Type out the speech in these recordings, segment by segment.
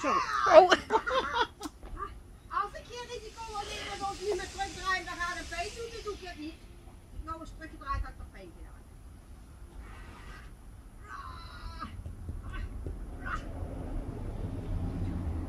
Zo. Oh. Als ik geen risico wil nemen dat ons niet meer terugdraaien, dan gaat het pijn doen, dan doe ik het niet. Ik nou eens teruggedraaid, had ik toch pijn gedaan.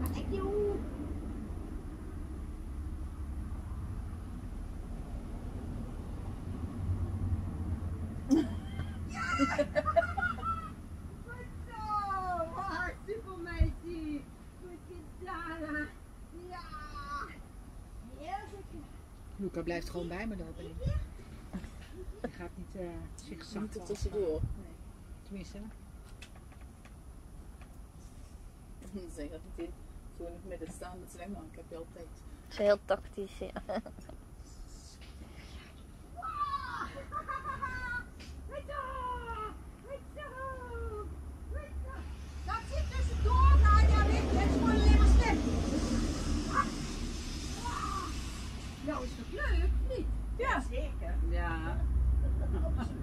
Wat denk je hoe? Goed zo! Ah, super meisje! Goed gedaan! Ja! Heel goed gedaan. Luca blijft gewoon bij me lopen. Hij gaat niet uh, zich zakken. Niet er tussendoor. Nee. Tenminste. Dan zeg dat niet in. Zo in het midden staan, dat is lang, ik heb je altijd. Dat is heel tactisch, ja. Goed zo! Goed zo! Goed zo! Dat zit tussendoor, Nadia, weet je, het is gewoon alleen maar slim. Nou, is toch leuk, of niet? Ja, zeker. Ja.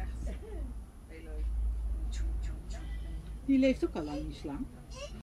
Echt. Heel leuk. Die leeft ook al lang, die slang.